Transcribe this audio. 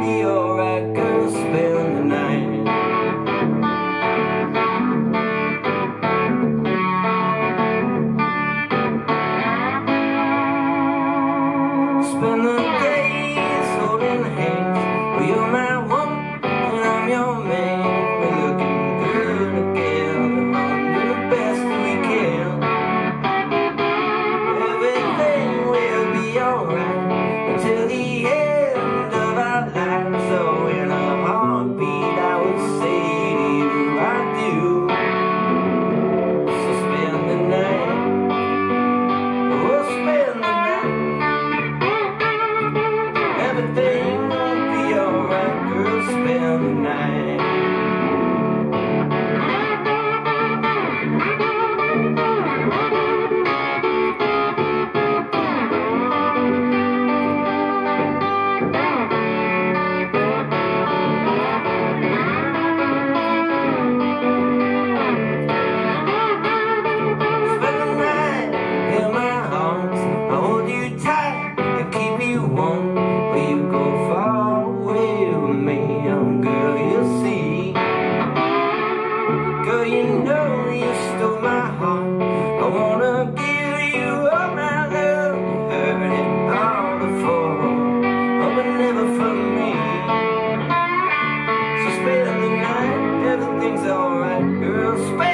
be Everything will be alright, girl. Spend the night. alright, girl.